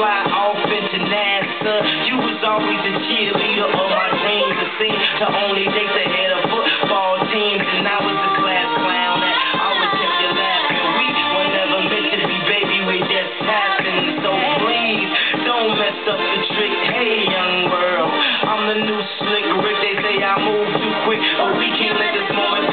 fly off into NASA. You was always a cheerleader of my dreams. It seemed to only take the head of football teams, and I was the class clown that always kept you laughing. We were never meant to be, baby. We just happened. So please don't mess up the trick. Hey, young world, I'm the new slick Rick. They say I move too quick, but we can't let this moment.